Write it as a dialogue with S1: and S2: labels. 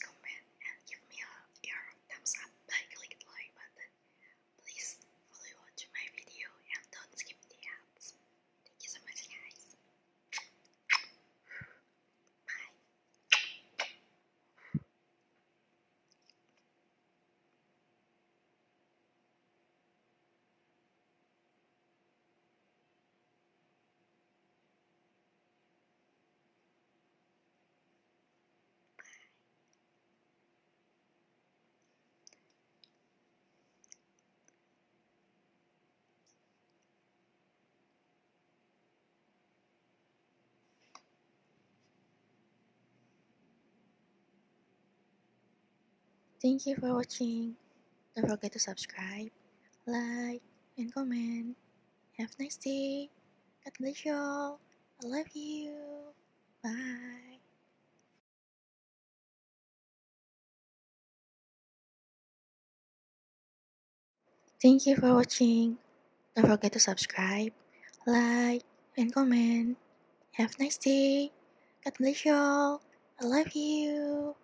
S1: guys Thank you for watching. Don't forget to subscribe, like, and comment. Have a nice day. God bless you all. I love you. Bye. Thank you for watching. Don't forget to subscribe, like, and comment. Have a nice day. God bless you all. I love you.